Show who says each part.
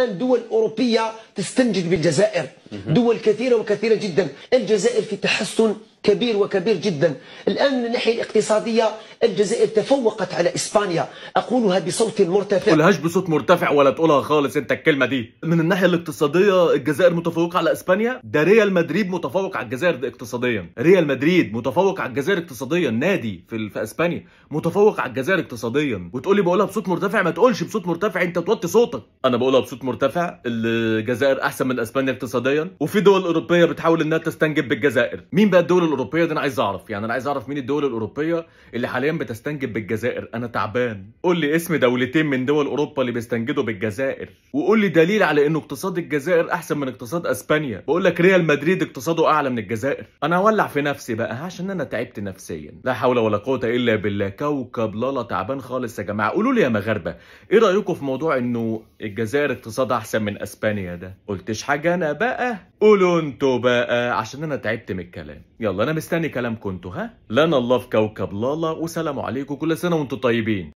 Speaker 1: الآن دول أوروبية تستنجد بالجزائر. دول كثيرة وكثيرة جدا. الجزائر في تحسن كبير وكبير جدا. الآن من الناحية الاقتصادية الجزائر تفوقت على إسبانيا. أقولها بصوت مرتفع.
Speaker 2: تقولهاش بصوت مرتفع ولا تقولها خالص أنت الكلمة دي. من الناحية الاقتصادية الجزائر متفوقة على إسبانيا؟ ده ريال مدريد متفوق على الجزائر اقتصاديا. ريال مدريد متفوق على الجزائر اقتصاديا. نادي في في إسبانيا متفوق على الجزائر اقتصاديا. وتقول لي بقولها بصوت مرتفع؟ ما تقولش بصوت مرتفع أنت توطي صوتك. أنا بقولها بصوت مرتفع. الجزائر أحسن من إسبانيا اقتصاديا. وفي دول أوروبية بتحاول إنها تستنجد بالجزائر. مين بقى الدول الأوروبية دي أنا عايز أعرف. يعني أنا عايز أعرف مين الدول الأوروبية اللي حاليا بتستنجد بالجزائر. أنا تعبان. قول لي اسم دولتين من دول أوروبا اللي بيستنجدوا بالجزائر. وقول لي دليل على انه اقتصاد الجزائر أحسن من اقتصاد إسبانيا. بقول لك ريال مدريد اقتصاده أعلى من الجزائر. أنا هولع في نفسي بقى عشان أنا تعبت نفسيا. لا حول ولا قوة إلا بالله. كوكب لالا تعبان خالص يا جماعة. قولوا لي يا مغاربة إيه رأيكم في موضوع إنه الجزائر اقتصادها أحسن من إسبانيا ده. قلتش حاجة؟ أنا بقى قولوا أنتوا بقى عشان أنا تعبت من الكلام. يلا أنا مستني كلامكم أنتوا ها؟ لنا الله في كوكب لالا وسلام عليكم كل سنة وأنتم طيبين.